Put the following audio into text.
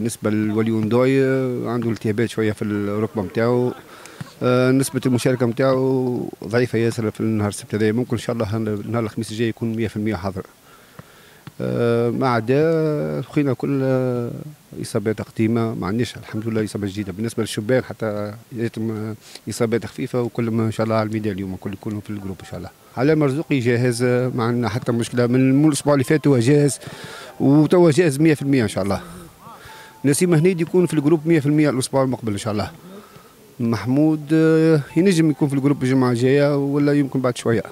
بالنسبة لولي ندوي عنده التهابات شوية في الركبة نتاعو آه، نسبة المشاركة نتاعو ضعيفة ياسر في النهار السبت هذا. ممكن إن شاء الله نهار الخميس الجاي يكون 100% حاضر. آه، ما عدا خوينا كل آه، إصابات قديمة. ما عندناش الحمد لله اصابات جديدة. بالنسبة للشبان حتى يتم إصابات خفيفة وكلهم إن شاء الله على الميدان اليوم الكل يكونوا في الجروب إن شاء الله. على مرزوقي جاهز ما عندنا حتى مشكلة من الأسبوع اللي فات هو جاهز وتوا جاهز 100% إن شاء الله. نسيم هنيدي يكون في ال groupe 100% الأسبوع المقبل إن شاء الله. محمود آه، ينجم يكون في ال groupe الجمعه الجايه ولا يمكن بعد شوية؟